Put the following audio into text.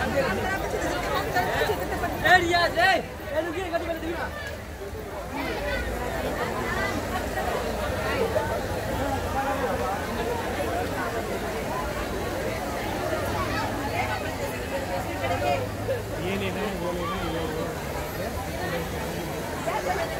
ये ले ये ले ले